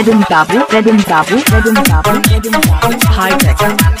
Redden Babu, Redden Babu, Redden Babu, Redden Babu, High Tech.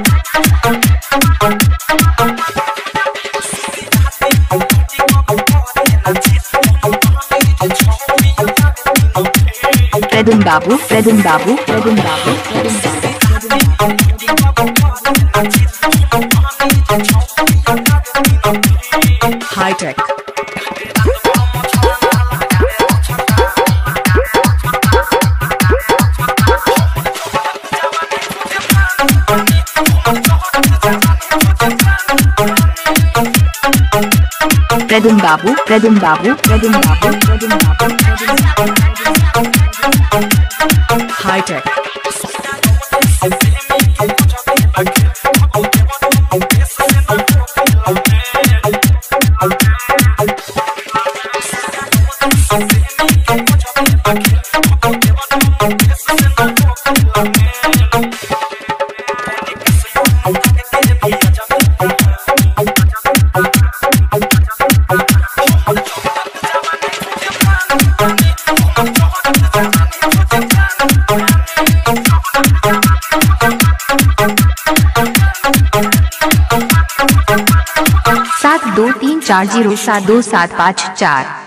Redun Babu, Redun Babu, Redun Babu, Redun Babu. High tech. Redun Babu, Redun Babu, Redun Babu, Redun Babu, Redun Babu. सात दो तीन चार zero सात दो सात पाँच चार।